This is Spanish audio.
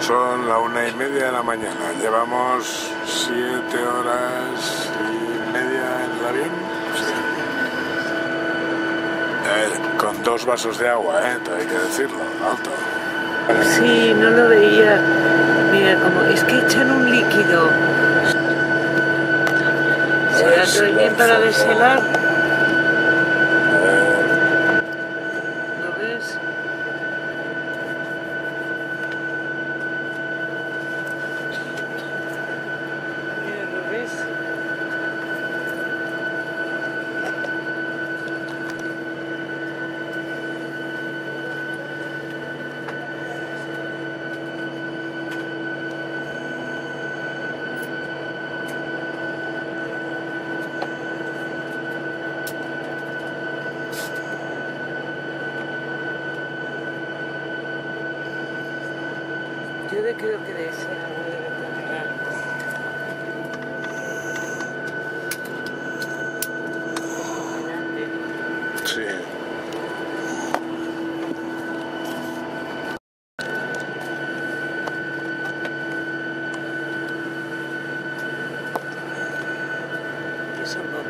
Son la una y media de la mañana. Llevamos siete horas y media en el avión. Sí. Eh, con dos vasos de agua, ¿eh? Hay que decirlo, alto. Sí, no lo veía. Mira, como es que echan un líquido. ¿Será todo bien para deshelar? Eh, ¿Lo ves? Mira, ¿lo ves? Yo de creo que de sí. Que son.